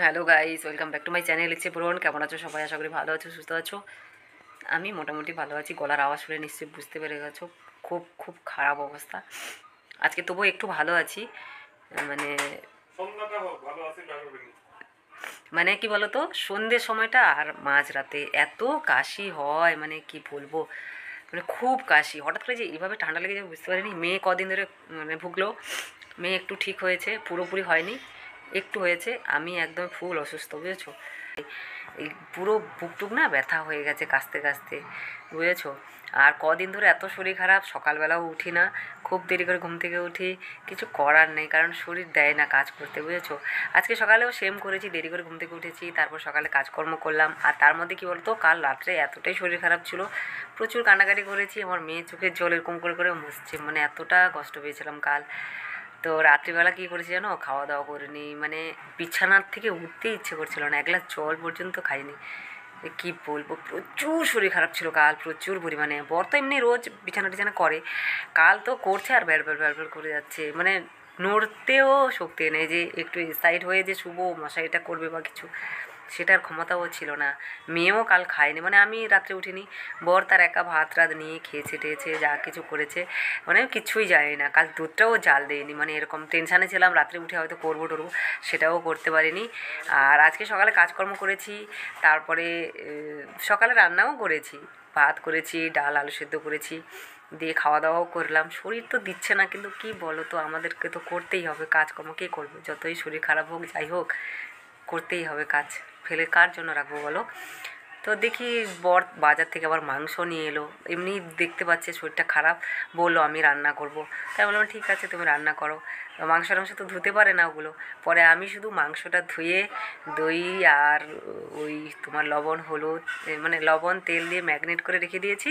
Hello guys welcome back to my channel Ichhe Puron কেমন আছো সবাই? আশা করি ভালো আছো সুস্থ আছো? আমি মোটামুটি ভালো আছি। গলার আওয়াজ শুনে নিশ্চয়ই বুঝতে পেরে গেছো। খুব খুব খারাপ অবস্থা। আজকে তবুও একটু ভালো আছি। মানে মানে কি বলতো? সন্ধ্যের সময়টা আর মাঝরাতে এত কাশি হয় মানে কি বলব? মানে খুব কাশি। হঠাৎ করে যে এইভাবে ঠান্ডা লেগে যাবে বুঝতে পারিনি। মেয়ে কদিন ধরে মানে ভুগলো। মেয়ে একটু ঠিক হয়েছে। পুরোপুরি হয়নি। একটু হয়েছে, আমি একদম ফুল অসুস্থ, বুঝেছ? এই পুরো বুকটুক না ব্যথা হয়ে গেছে কাস্তে কাস্তে বুঝেছ? আর কদিন ধরে এত শরীর খারাপ, সকালবেলাও উঠি না, খুব দেরি করে ঘুম থেকে উঠি, কিছু করার নেই, কারণ শরীর দেয় না কাজ করতে, বুঝেছ? আজকে সকালেও সেম করেছি, দেরি করে ঘুম থেকে উঠেছি, তারপর সকালে কাজকর্ম করলাম, আর তার মধ্যে কি বলতো, কাল রাত্রে এতটাই শরীর খারাপ ছিল, প্রচুর কান্নাকাটি করেছি, আমার মেয়ে চোখের জল এরকম করে করে মানে এতটা কষ্ট পেয়েছিলাম কাল। তো রাত্রিবেলা কী করেছি জানো? খাওয়া দাওয়া করিনি মানে বিছানার থেকে উঠতে ইচ্ছে করছিল না। এক গ্লাস জল পর্যন্ত খাইনি। কি বলব? প্রচুর শরীর খারাপ ছিল কাল, প্রচুর পরিমাণে। বর তো এমনি রোজ বিছানা টিছানা করে। কাল তো করছে আর ব্যাট ব্যাট করে যাচ্ছে। মানে নড়তেও শক্তি নেই যে একটু সাইড হয়ে যে শুভ মশারিটা করবে বা কিছু। সেটার ক্ষমতাও ছিল না। মেয়েও কাল খায়নি। মানে আমি রাত্রে উঠিনি। বর তার একা ভাত রাত নিয়ে খেয়েছে, টেয়েছে, যা কিছু করেছে। মানে কিছুই জানি না। কাল দুধটাও জাল দেয়নি। মানে এরকম টেনশানে ছিলাম, রাত্রে উঠে হয়তো করব টরবো, সেটাও করতে পারিনি। আর আজকে সকালে কাজকর্ম করেছি। তারপরে সকালে রান্নাও করেছি। ভাত করেছি, ডাল, আলু সেদ্ধ করেছি। দিয়ে খাওয়া দাওয়াও করলাম। শরীর তো দিচ্ছে না, কিন্তু কি বলো তো? আমাদেরকে তো করতেই হবে। কাজকর্ম কে করবে? যতই শরীর খারাপ হোক, যাই হোক, করতেই হবে কাজ। ফেলে, কার জন্য রাখব বলো? তো দেখি বর বাজার থেকে আবার মাংস নিয়ে এলো। এমনি দেখতে পাচ্ছে শরীরটা খারাপ, বলল, আমি রান্না করব। তাই বললাম, ঠিক আছে, তুমি রান্না করো। মাংস টাংস তো ধুতে পারে না ওগুলো। পরে আমি শুধু মাংসটা ধুয়ে দই আর ওই তোমার লবণ, হলুদ মানে লবণ, তেল দিয়ে ম্যাগনেট করে রেখে দিয়েছি।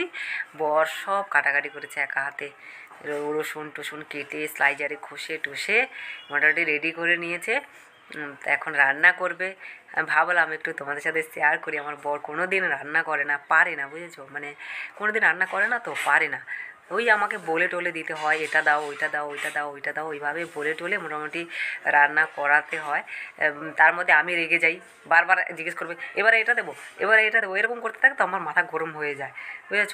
বর সব কাটাকাটি করেছে একা হাতে। রসুন টসুন কেটে, স্লাইজারে ঘষে টুসে মোটামুটি রেডি করে নিয়েছে। এখন রান্না করবে। ভাবলাম একটু তোমাদের সাথে শেয়ার করি। আমার বর কোনো দিন রান্না করে না, পারে না, বুঝেছ? মানে কোনো দিন রান্না করে না তো পারে না। ওই আমাকে বলে টলে দিতে হয়, এটা দাও, ওইটা দাও ওইটা দাও ওইটা দাও, ওইভাবে বলে টলে মোটামুটি রান্না করাতে হয়। তার মধ্যে আমি রেগে যাই, বারবার জিজ্ঞেস করবে, এবারে এটা দেবো, এবারে এটা দেবো। এরকম করতে থাকে তো আমার মাথা গরম হয়ে যায়, বুঝেছ?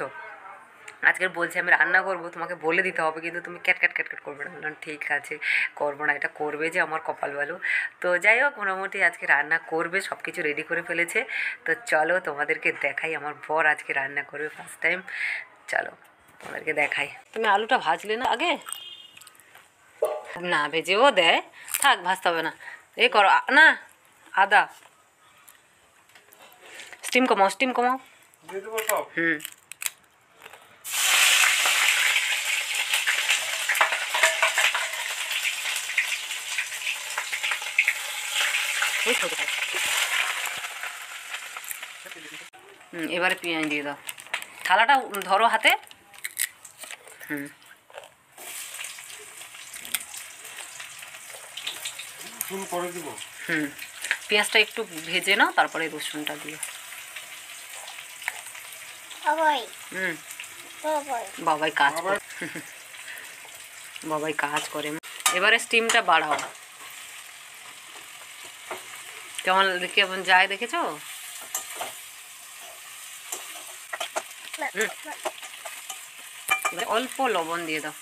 আজকে বলছে আমি রান্না করব তোমাকে বলে দিতে হবে কিন্তু তুমি ক্যাট ক্যাট ক্যাট ক্যাট করবে না। বললাম ঠিক আছে করব না এটা করবে যে আমার কপাল ভালো। তো যাই হোক মোটামুটি আজকে রান্না করবে সব কিছু রেডি করে ফেলেছে। তো চলো তোমাদেরকে দেখাই আমার বর আজকে রান্না করবে ফার্স্ট টাইম চলো তোমাদেরকে দেখাই। তুমি আলুটা ভাজলে না আগে? না ভেজেও দেয়। থাক ভাজতে হবে না। এ করো না আদা। স্টিম কমাও স্টিম কমাও। হুম ওই ছোটো থাক। হুম এবারে পেঁয়াজ দিয়ে দাও। থালাটা ধরো হাতে। হুম। শুরু করে দিব। হুম। পেঁয়াজটা একটু ভেজে নাও তারপরে রসুনটা দিও। হুম। বাবাই। বাবাই কাজ করে। বাবাই কাজ করে। এবারে স্টিমটা বাড়াও। কেমন কেমন যায় দেখেছ? অল্প লবণ দিয়ে দাও।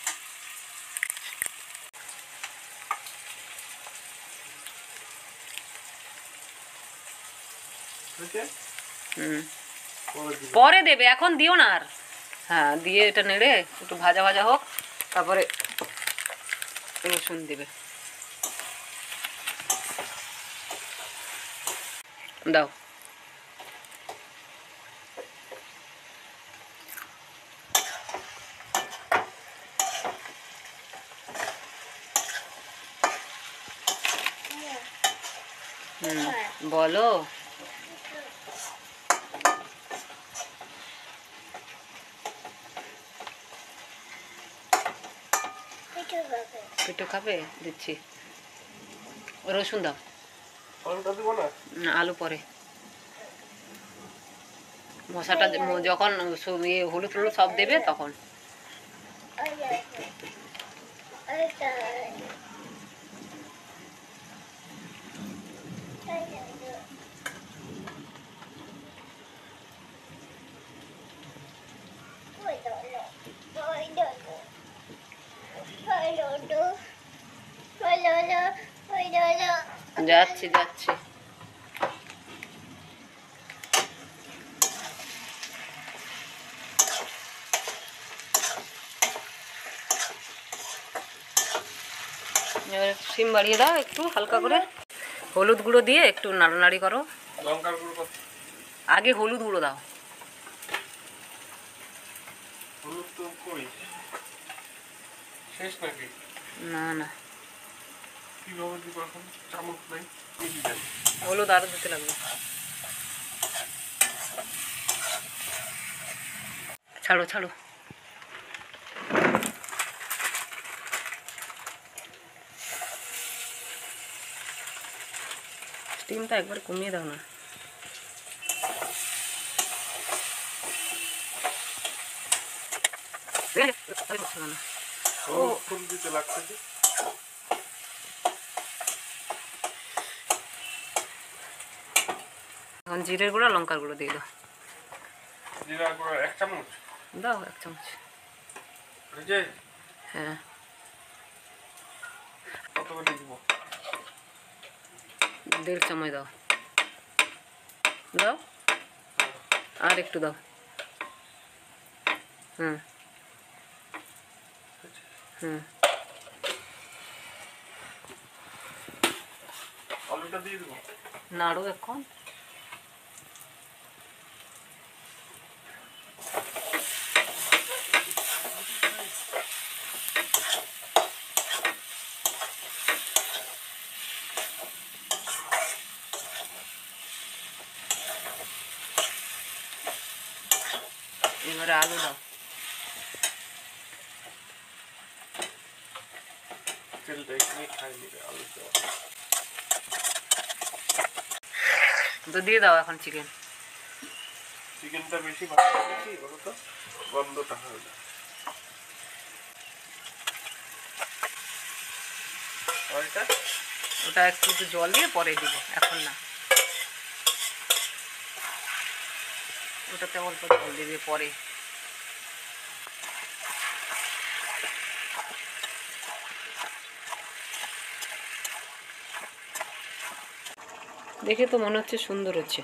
পরে দেবে এখন দিও না আর। হ্যাঁ দিয়ে এটা নেড়ে একটু ভাজা ভাজা হোক তারপরে রসুন দেবে। দাও। বলো। একটু খাবে? দিচ্ছি। রসুন দাও। না আলু পরে মশাটা যখন সব ইয়ে হলুদ টলুদ সব দেবে তখন ওই ওইটা যাচ্ছি যাচ্ছি। এবার সিম বাড়িয়ে দাও একটু হালকা করে। হলুদ গুঁড়ো দিয়ে একটু নাড়ানাড়ি করো। আগে হলুদ গুঁড়ো দাও। না না। কীভাবে দিব এখন চামচ নাই কি দিবেন হলুদ আরও দিতে লাগবে ছাড়ো ছাড়ো স্টিমটা একবার কমিয়ে দাও না না হলুদ ফুল দিতে লাগছে এখন জিরের গুঁড়া লঙ্কার গুঁড়ো দিয়ে দাও। গুঁড়ো এক চামচ? দাও এক চামচ। হ্যাঁ। দেড় চামচ দাও। দাও? আর একটু দাও। হুম। হুম। আলুটা দিয়ে দিব। নাড়ো এখন এবারে আলু দাও তো দিয়ে দাও এখন চিকেন চিকেনটা বেশি ভালো বেশি বলো তো? গন্ধটা হয় না। ওটা একটু একটু জল দিয়ে পরে দিব এখন না। ওটাতে অল্প জল দিবে পরে। দেখে তো মনে হচ্ছে সুন্দর হচ্ছে।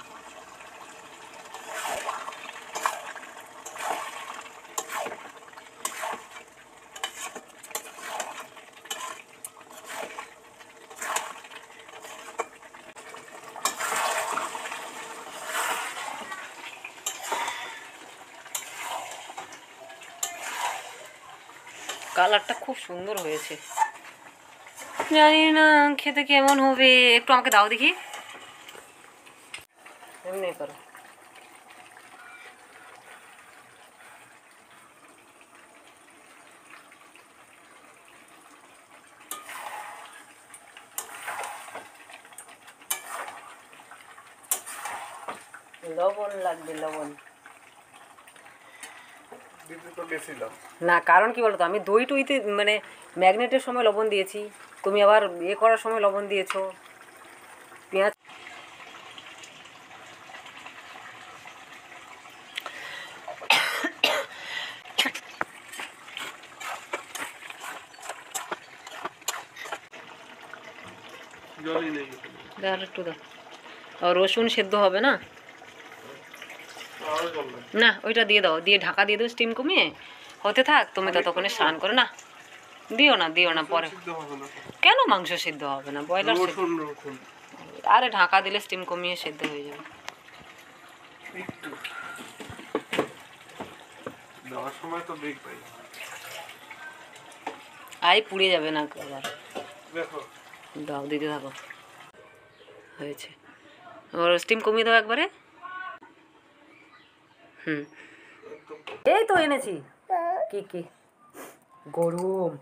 কালারটা খুব সুন্দর হয়েছে। জানি না, খেতে কেমন হবে? একটু আমাকে দাও দেখি। করো। লবণ লাগবে লবণ। না কারণ কি বলতো আমি দই টইতে মানে ম্যাগনেটের সময় লবণ দিয়েছি। তুমি আবার ইয়ে করার সময় লবণ দিয়েছ পেঁয়াজ জলই নেই। একটু দাও রসুন সেদ্ধ হবে না? না ওইটা দিয়ে দাও। দিয়ে ঢাকা দিয়ে দাও স্টিম কমিয়ে। হতে থাক তুমি ততক্ষণে স্নান করো না। দিও না দিও না পরে। কেন মাংস সিদ্ধ হবে না? ব্রয়লার আরে ঢাকা দিলে স্টিম কমিয়ে সিদ্ধ হয়ে যাবে। আই পুড়ে যাবে না আবার দেখো। দাও, দিতে থাকো। হয়েছে। ওর স্টিম কমিয়ে দাও একবারে। হুম। এই তো এনেছি। কি কি? গরম।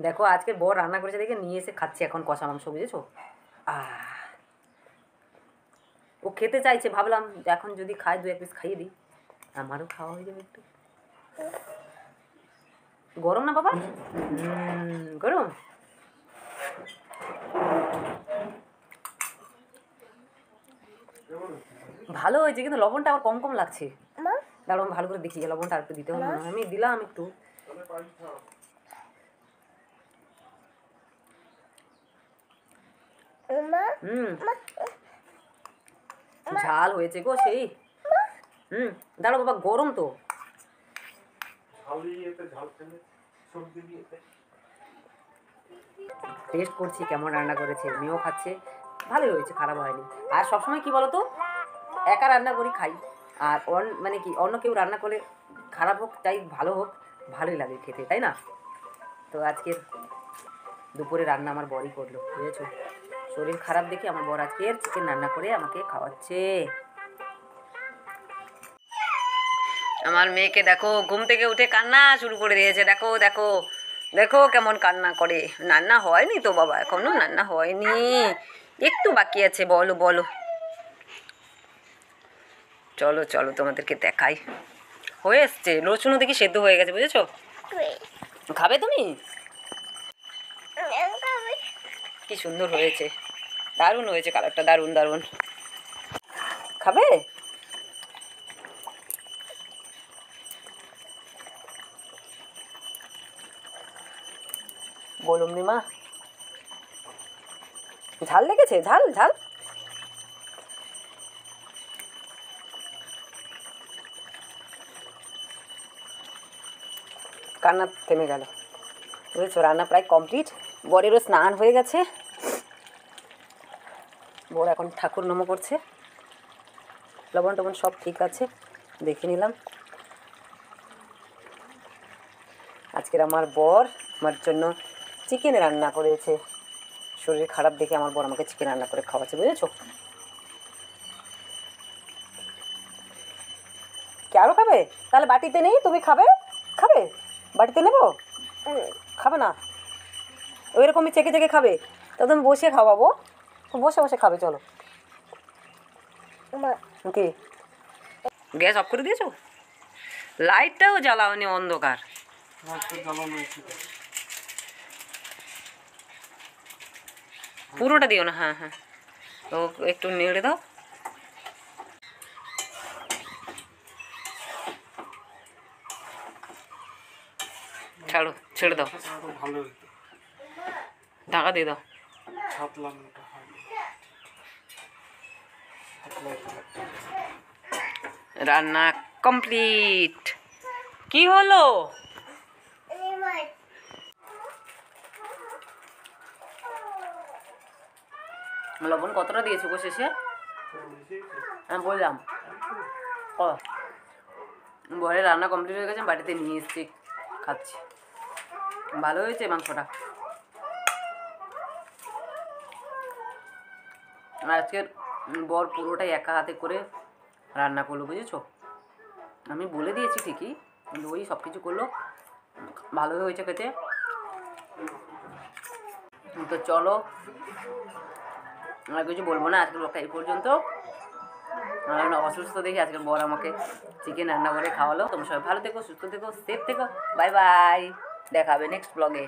দেখো, আজকে বর রান্না করেছে দেখে নিয়ে এসে খাচ্ছি এখন কষা মাংস, বুঝেছ? ও খেতে চাইছে, ভাবলাম এখন যদি খায় দু এক পিস খাইয়ে দিই। আমারও খাওয়া হয়ে যাবে একটু। গরম না বাবা? গরম। ভালো হয়েছে কিন্তু লবণটা আবার কম কম লাগছে। দাঁড়ো ভালো করে দেখি লবণটা আর একটু দিতে হবে আমি দিলাম একটু। ঝাল হয়েছে গো সেই। হুম দাঁড়ো বাবা গরম তো। ঝাল দিয়ে ঝাল দিয়ে টেস্ট করছি, কেমন রান্না করেছে, মেয়েও খাচ্ছে। ভালোই হয়েছে, খারাপ হয়নি। আর সবসময় কি বলতো? একা রান্না করি, খাই। আর অন মানে কি, অন্য কেউ রান্না করলে খারাপ হোক চাই ভালো হোক, ভালোই লাগে খেতে, তাই না? তো আজকের দুপুরে রান্না আমার বরই করল, বুঝেছ? শরীর খারাপ দেখে আমার বর আজকের চিকেন রান্না করে আমাকে খাওয়াচ্ছে। আমার মেয়েকে দেখো, ঘুম থেকে উঠে কান্না শুরু করে দিয়েছে, দেখো দেখো। দেখো কেমন কান্না করে। রান্না হয়নি তো বাবা এখনও রান্না হয়নি। একটু বাকি আছে বলো বলো। চলো চলো তোমাদেরকে দেখাই। হয়ে এসছে রসুনও দেখি সেদ্ধ হয়ে গেছে বুঝেছ? খাবে তুমি? আমি কি সুন্দর হয়েছে। দারুণ হয়েছে কালারটা দারুণ দারুণ। খাবে? বলুন মা ঝাল লেগেছে? ঝাল ঝাল। কান্না থেমে গেল। বুঝেছ, রান্না প্রায় কমপ্লিট বরেরও স্নান হয়ে গেছে। বর এখন ঠাকুর নম করছে। লবণ টবণ সব ঠিক আছে, দেখে নিলাম। আজকের আমার বর, আমার জন্য চিকেন রান্না করেছে। শরীর খারাপ দেখে আমার বর আমাকে চিকেন রান্না করে খাওয়াচ্ছে বুঝেছ? কি আরও খাবে? তাহলে বাটিতে নেই? তুমি খাবে? খাবে? বাটিতে নেব? খাবে না। ওইরকমই চেকে চেকে খাবে। তা তুমি বসে খাওয়াবো। বসে বসে খাবে চলো। কি? গ্যাস অফ করে দিয়েছ? লাইটটাও জ্বালাওনি অন্ধকার। পুরোটা দিও না হ্যাঁ হ্যাঁ। তো একটু নেড়ে দাও। ছাড়ো, ছেড়ে দাও। ঢাকা দিয়ে দাও। রান্না কমপ্লিট। কি হলো? লবণ, কতটা দিয়েছ গো শেষে? আমি বললাম। ও বরে রান্না কমপ্লিট হয়ে গেছে বাড়িতে নিয়ে এসেছি, খাচ্ছি। ভালো হয়েছে মাংসটা? আজকের বর পুরোটাই একা হাতে করে রান্না করল, বুঝেছ? আমি বলে দিয়েছি ঠিকই, কিন্তু ওই সব কিছু করল, ভালো হয়েছে খেতে। তো চলো আর কিছু বলব না, আজকের ব্লগটা এই পর্যন্ত। অসুস্থ দেখি আজকের বর আমাকে চিকেন রান্না করে খাওয়ালো। তোমার সবাই ভালো থেকো, সুস্থ থেকো সেফ থেকো। বাই বাই দেখাবে নেক্সট ব্লগে